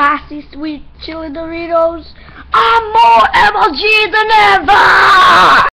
spicy sweet chili Doritos. I'm more MLG than ever!